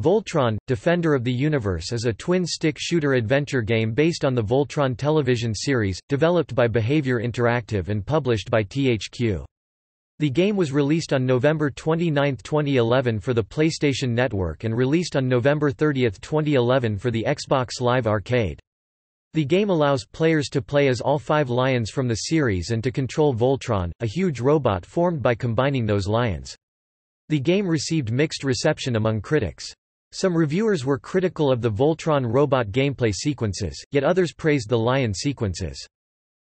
Voltron, Defender of the Universe is a twin-stick shooter adventure game based on the Voltron television series, developed by Behaviour Interactive and published by THQ. The game was released on November 29, 2011 for the PlayStation Network and released on November 30, 2011 for the Xbox Live Arcade. The game allows players to play as all five lions from the series and to control Voltron, a huge robot formed by combining those lions. The game received mixed reception among critics. Some reviewers were critical of the Voltron robot gameplay sequences, yet others praised the lion sequences.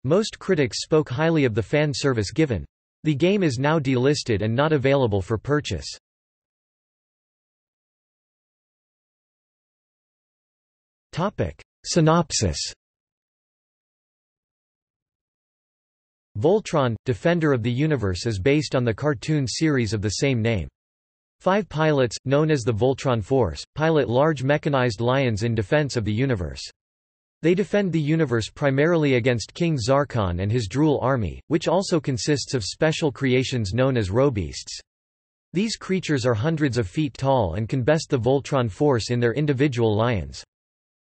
Most critics spoke highly of the fan service given. The game is now delisted and not available for purchase. Topic. Synopsis Voltron, Defender of the Universe is based on the cartoon series of the same name. Five pilots, known as the Voltron Force, pilot large mechanized lions in defense of the universe. They defend the universe primarily against King Zarkon and his Drule army, which also consists of special creations known as Robeasts. These creatures are hundreds of feet tall and can best the Voltron force in their individual lions.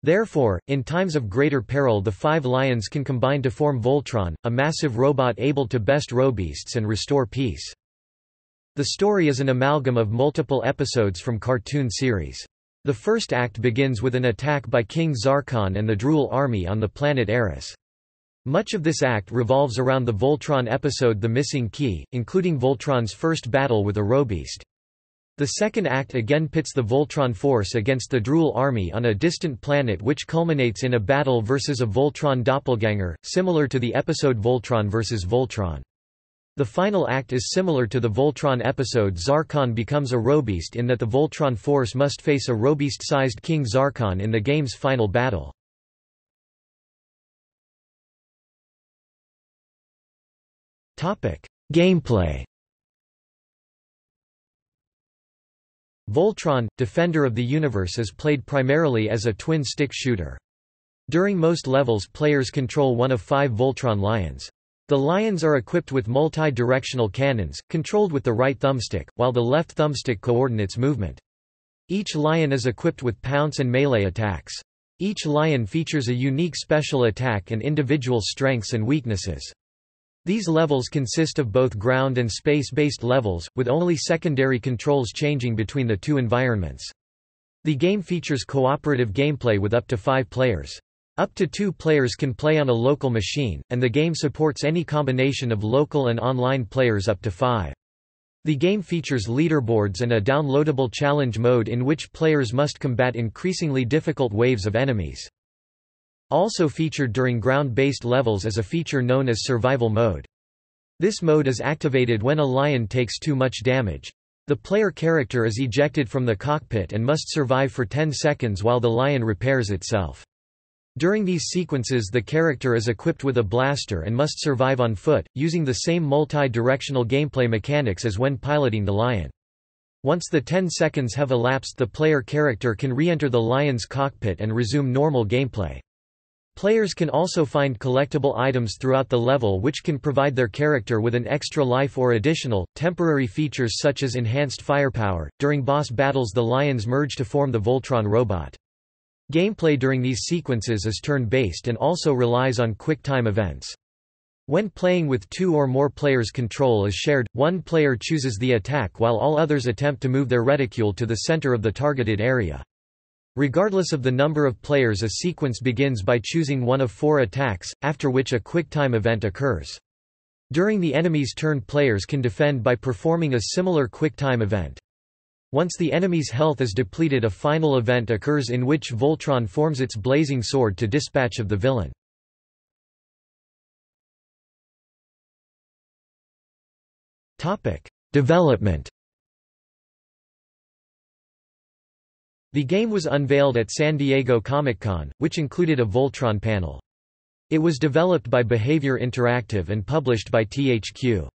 Therefore, in times of greater peril the five lions can combine to form Voltron, a massive robot able to best Robeasts and restore peace. The story is an amalgam of multiple episodes from cartoon series. The first act begins with an attack by King Zarkon and the Drule army on the planet Arus. Much of this act revolves around the Voltron episode The Missing Key, including Voltron's first battle with a Robeast. The second act again pits the Voltron force against the Drule army on a distant planet which culminates in a battle versus a Voltron doppelganger, similar to the episode Voltron vs. Voltron. The final act is similar to the Voltron episode Zarkon becomes a Robeast in that the Voltron force must face a Robeast-sized King Zarkon in the game's final battle. Gameplay Voltron, Defender of the Universe is played primarily as a twin-stick shooter. During most levels players control one of five Voltron lions. The Lions are equipped with multi-directional cannons, controlled with the right thumbstick, while the left thumbstick coordinates movement. Each Lion is equipped with pounce and melee attacks. Each Lion features a unique special attack and individual strengths and weaknesses. These levels consist of both ground and space-based levels, with only secondary controls changing between the two environments. The game features cooperative gameplay with up to five players. Up to two players can play on a local machine, and the game supports any combination of local and online players up to five. The game features leaderboards and a downloadable challenge mode in which players must combat increasingly difficult waves of enemies. Also featured during ground-based levels is a feature known as Survival Mode. This mode is activated when a lion takes too much damage. The player character is ejected from the cockpit and must survive for 10 seconds while the lion repairs itself. During these sequences the character is equipped with a blaster and must survive on foot, using the same multi-directional gameplay mechanics as when piloting the Lion. Once the 10 seconds have elapsed the player character can re-enter the Lion's cockpit and resume normal gameplay. Players can also find collectible items throughout the level which can provide their character with an extra life or additional, temporary features such as enhanced firepower. During boss battles the Lions merge to form the Voltron robot. Gameplay during these sequences is turn-based and also relies on quick-time events. When playing with two or more players control is shared, one player chooses the attack while all others attempt to move their reticule to the center of the targeted area. Regardless of the number of players a sequence begins by choosing one of four attacks, after which a quick-time event occurs. During the enemy's turn players can defend by performing a similar quick-time event. Once the enemy's health is depleted a final event occurs in which Voltron forms its blazing sword to dispatch of the villain. Development The game was unveiled at San Diego Comic-Con, which included a Voltron panel. It was developed by Behaviour Interactive and published by THQ.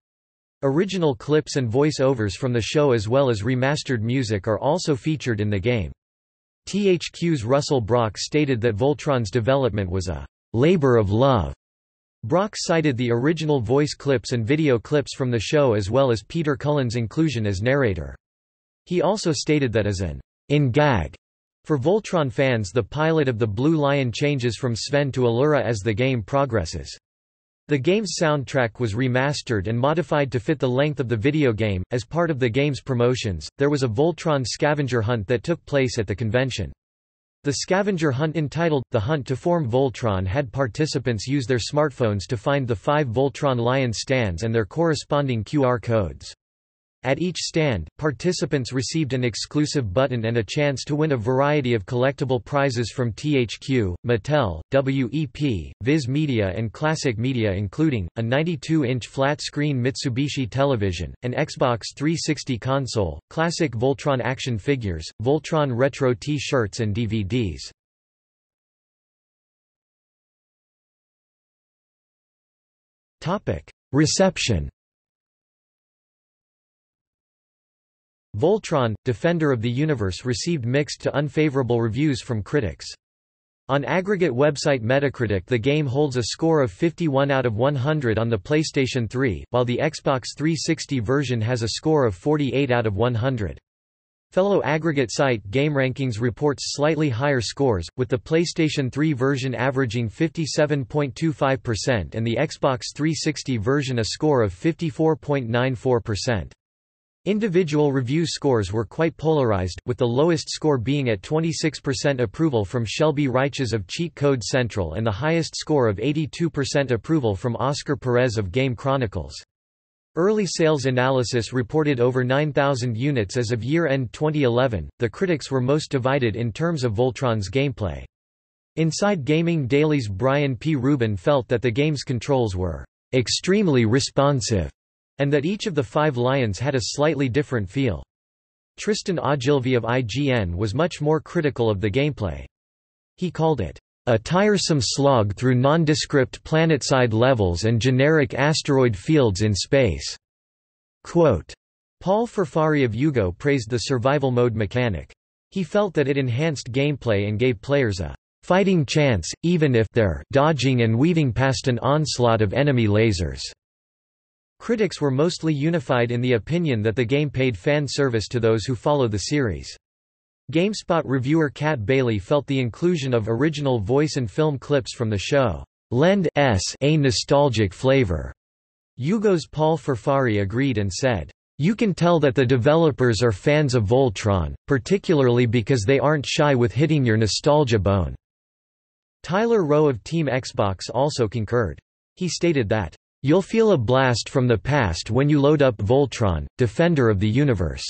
Original clips and voice-overs from the show as well as remastered music are also featured in the game. THQ's Russell Brock stated that Voltron's development was a labor of love. Brock cited the original voice clips and video clips from the show as well as Peter Cullen's inclusion as narrator. He also stated that as an in gag. For Voltron fans the pilot of the Blue Lion changes from Sven to Allura as the game progresses. The game's soundtrack was remastered and modified to fit the length of the video game. As part of the game's promotions, there was a Voltron scavenger hunt that took place at the convention. The scavenger hunt entitled, The Hunt to Form Voltron had participants use their smartphones to find the five Voltron Lion stands and their corresponding QR codes. At each stand, participants received an exclusive button and a chance to win a variety of collectible prizes from THQ, Mattel, WEP, Viz Media and Classic Media including, a 92-inch flat-screen Mitsubishi television, an Xbox 360 console, classic Voltron action figures, Voltron retro T-shirts and DVDs. Reception Voltron, Defender of the Universe received mixed to unfavorable reviews from critics. On aggregate website Metacritic the game holds a score of 51 out of 100 on the PlayStation 3, while the Xbox 360 version has a score of 48 out of 100. Fellow aggregate site GameRankings reports slightly higher scores, with the PlayStation 3 version averaging 57.25% and the Xbox 360 version a score of 54.94%. Individual review scores were quite polarized, with the lowest score being at 26% approval from Shelby Reiches of Cheat Code Central and the highest score of 82% approval from Oscar Perez of Game Chronicles. Early sales analysis reported over 9,000 units as of year-end 2011. The critics were most divided in terms of Voltron's gameplay. Inside Gaming Daily's Brian P. Rubin felt that the game's controls were extremely responsive and that each of the five lions had a slightly different feel. Tristan Ogilvie of IGN was much more critical of the gameplay. He called it, "...a tiresome slog through nondescript planetside levels and generic asteroid fields in space." Quote, Paul Furfari of UGO praised the survival mode mechanic. He felt that it enhanced gameplay and gave players a fighting chance, even if they're dodging and weaving past an onslaught of enemy lasers. Critics were mostly unified in the opinion that the game paid fan service to those who follow the series. GameSpot reviewer Kat Bailey felt the inclusion of original voice and film clips from the show lend s a nostalgic flavor. UGO's Paul Furfari agreed and said, You can tell that the developers are fans of Voltron, particularly because they aren't shy with hitting your nostalgia bone. Tyler Rowe of Team Xbox also concurred. He stated that, You'll feel a blast from the past when you load up Voltron, Defender of the Universe."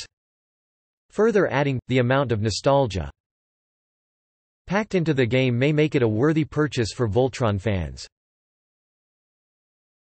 Further adding, the amount of nostalgia packed into the game may make it a worthy purchase for Voltron fans.